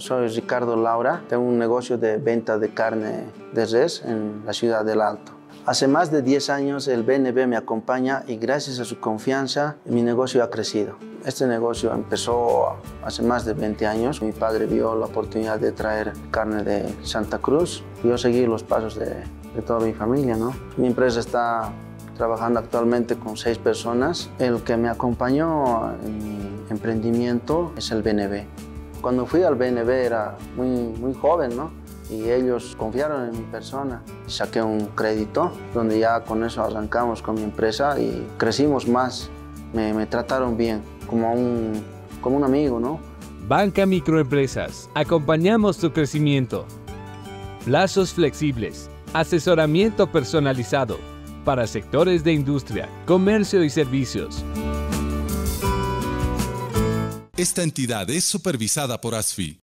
Soy Ricardo Laura, tengo un negocio de venta de carne de res en la ciudad del Alto. Hace más de 10 años el BNB me acompaña y gracias a su confianza mi negocio ha crecido. Este negocio empezó hace más de 20 años. Mi padre vio la oportunidad de traer carne de Santa Cruz. Yo seguí los pasos de, de toda mi familia. ¿no? Mi empresa está trabajando actualmente con seis personas. El que me acompañó en mi emprendimiento es el BNB. Cuando fui al BNB era muy, muy joven, ¿no? y ellos confiaron en mi persona. Saqué un crédito donde ya con eso arrancamos con mi empresa y crecimos más. Me, trataron bien, como un, como un amigo, ¿no? Banca Microempresas. Acompañamos tu crecimiento. Plazos flexibles. Asesoramiento personalizado para sectores de industria, comercio y servicios. Esta entidad es supervisada por ASFI.